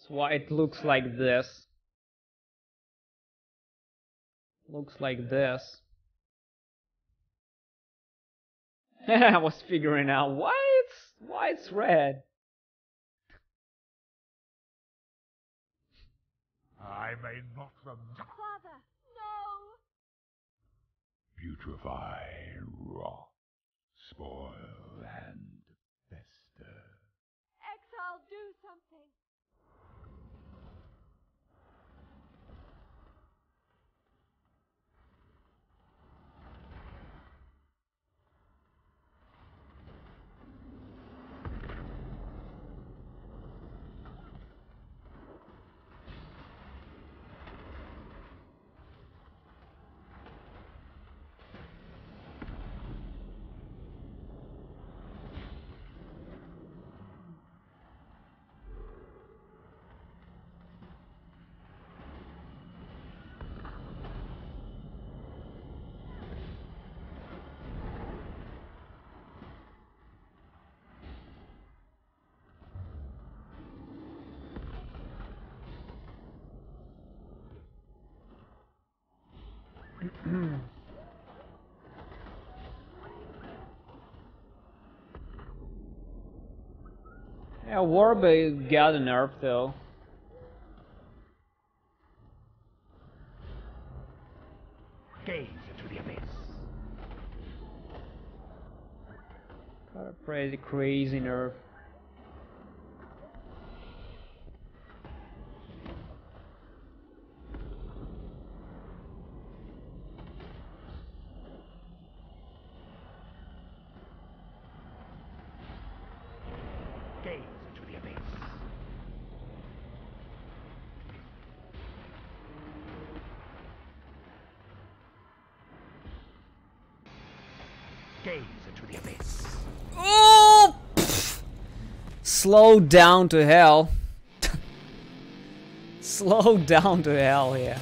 That's why it looks like this. Looks like this. I was figuring out why it's why it's red. I may knock them Father, no! putrefy, rot, spoil, and Yeah, Warbay got a nerf though. Gaze into the abyss. Got a pretty crazy nerf. Gaze into the abyss. Gaze into the abyss. Oh! Slow down to hell. Slow down to hell here.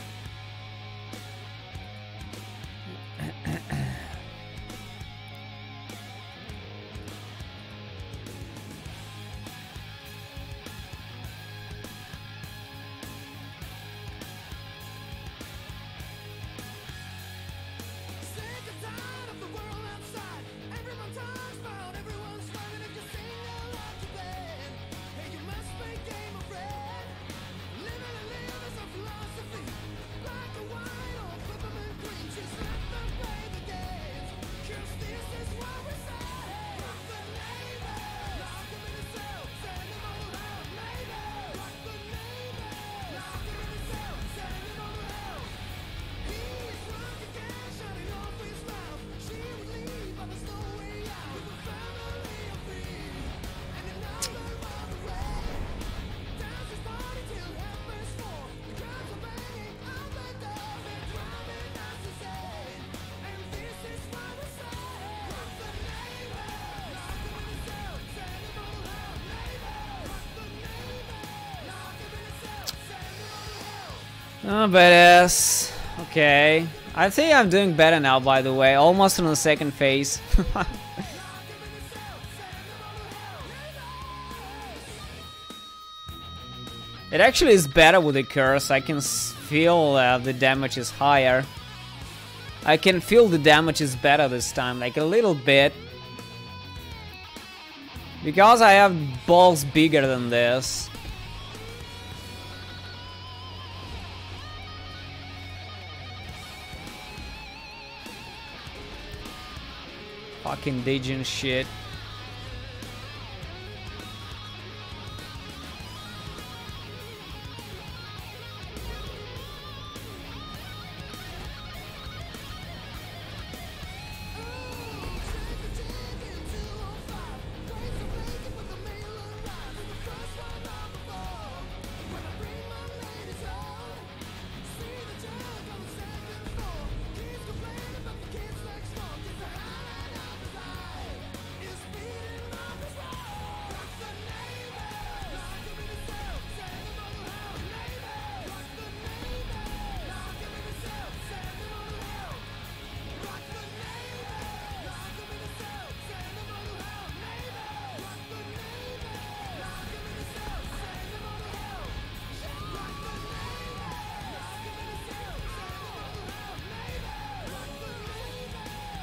Oh, badass. Okay. I think I'm doing better now, by the way. Almost on the second phase. it actually is better with the curse. I can feel uh, the damage is higher. I can feel the damage is better this time, like a little bit. Because I have balls bigger than this. Fucking degen shit.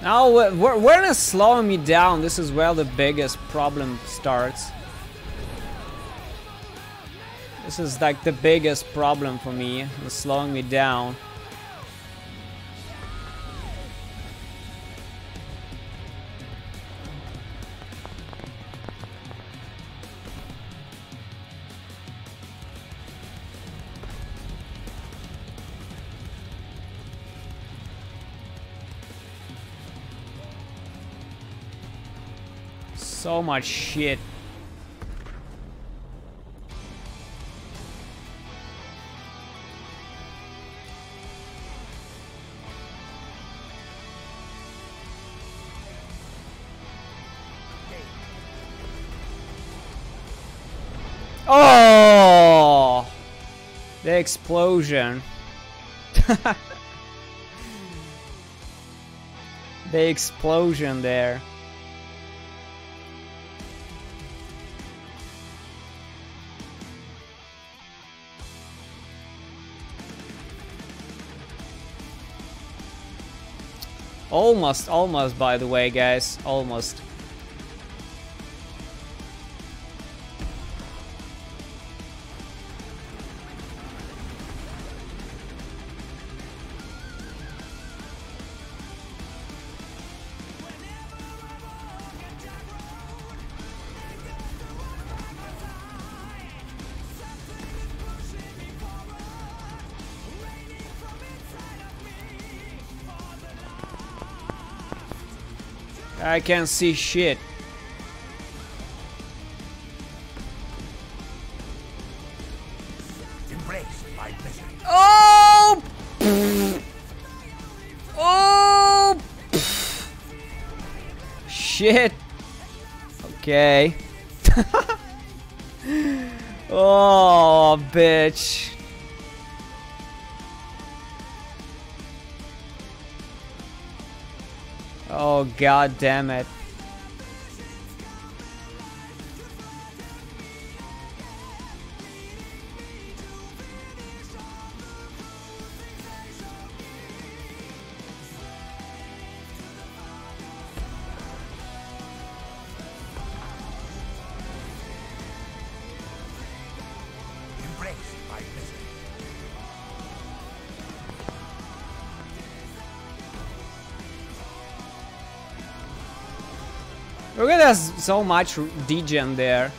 Now, wh- wh- when slowing me down, this is where the biggest problem starts. This is like the biggest problem for me, slowing me down. So much shit. Oh! The explosion. the explosion there. Almost, almost, by the way, guys. Almost. I can't see shit. Embrace my misery. Oh! Oh! Shit. Okay. oh, bitch. Oh, god damn it. Look at there's so much degen there.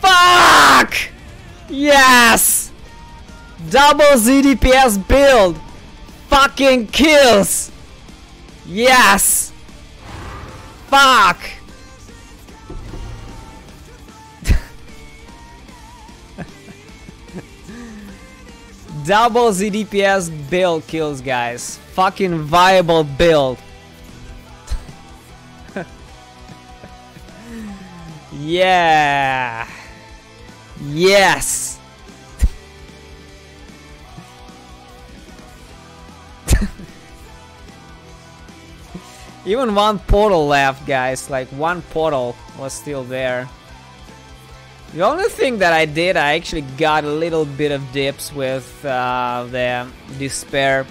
Fuck! Yes! Double ZDPS build! Fucking kills! Yes! Fuck! Double ZDPS build kills, guys. Fucking viable build. yeah! Yes! Even one portal left, guys. Like, one portal was still there. The only thing that I did, I actually got a little bit of dips with uh, the Despair